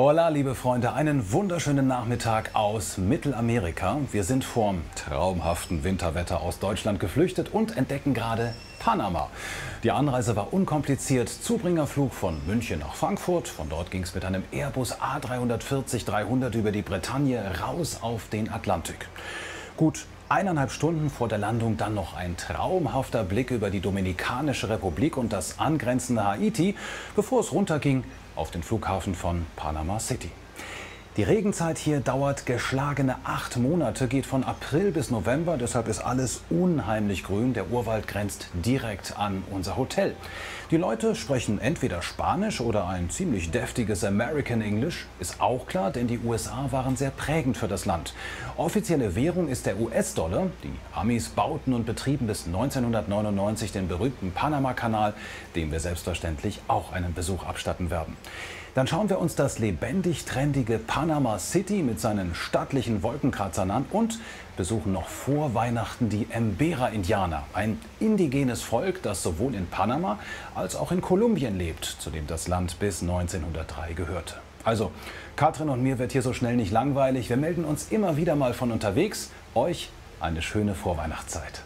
Hola, liebe Freunde, einen wunderschönen Nachmittag aus Mittelamerika. Wir sind vorm traumhaften Winterwetter aus Deutschland geflüchtet und entdecken gerade Panama. Die Anreise war unkompliziert. Zubringerflug von München nach Frankfurt. Von dort ging es mit einem Airbus A340-300 über die Bretagne raus auf den Atlantik. Gut eineinhalb Stunden vor der Landung dann noch ein traumhafter Blick über die Dominikanische Republik und das angrenzende Haiti, bevor es runterging auf den Flughafen von Panama City. Die Regenzeit hier dauert geschlagene acht Monate, geht von April bis November. Deshalb ist alles unheimlich grün. Der Urwald grenzt direkt an unser Hotel. Die Leute sprechen entweder Spanisch oder ein ziemlich deftiges American English. Ist auch klar, denn die USA waren sehr prägend für das Land. Offizielle Währung ist der US-Dollar. Die Amis bauten und betrieben bis 1999 den berühmten Panama-Kanal, dem wir selbstverständlich auch einen Besuch abstatten werden. Dann schauen wir uns das lebendig trendige Panama City mit seinen stattlichen Wolkenkratzern an und besuchen noch vor Weihnachten die Embera-Indianer, ein indigenes Volk, das sowohl in Panama als auch in Kolumbien lebt, zu dem das Land bis 1903 gehörte. Also, Katrin und mir wird hier so schnell nicht langweilig. Wir melden uns immer wieder mal von unterwegs. Euch eine schöne Vorweihnachtszeit.